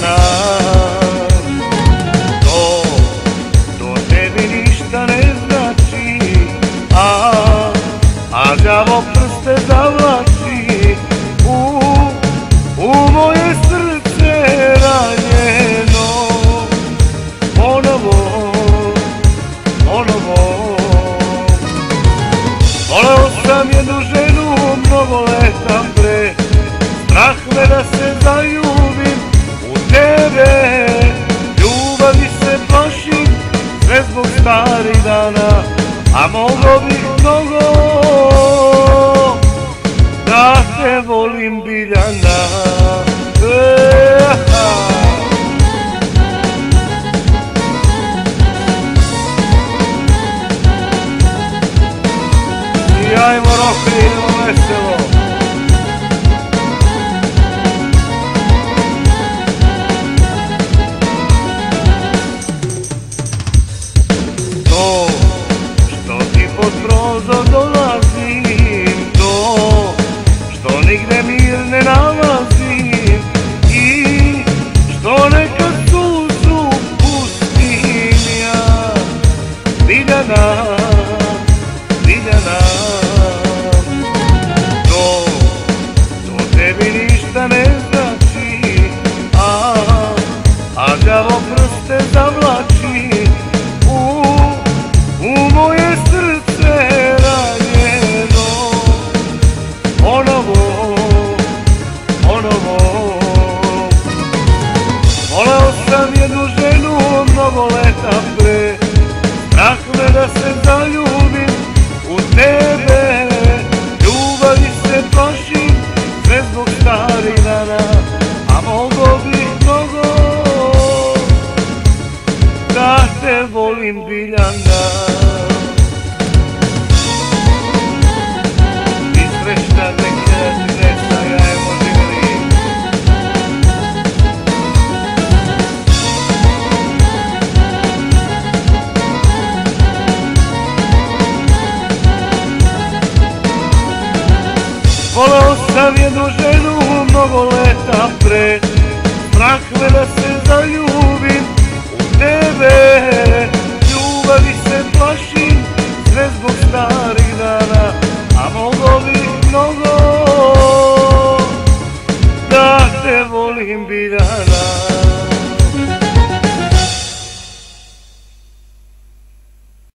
dana. To to tebi ništa ne znači A, a žavo prste zavlači U, u moje srce ranjeno. Ponovo, ponovo. Voleo sam jednu ženu mnogo leta sve zbog starih dana A mogo bih mnogo. Da te volim Biljana. I ajmo rockri, idemo veselo Biljana, Biljana To, to tebi ništa ne znači A, a đavo prste zavlači U, u moje srce ranjeno. Ponovo, ponovo. Voleo sam jednu ženu mnogo leta pre da se zaljubim u tebe. Ljubavi se plašim sve zbog starih dana A mogo bih mnogo. Da te volim Biljana Volao sam jednu ženu mnogo leta pre. Strah me da se zaljubim u tebe. Ljubavi se plašim sve zbog starih dana A mogo bih mnogo. Da te volim Biljana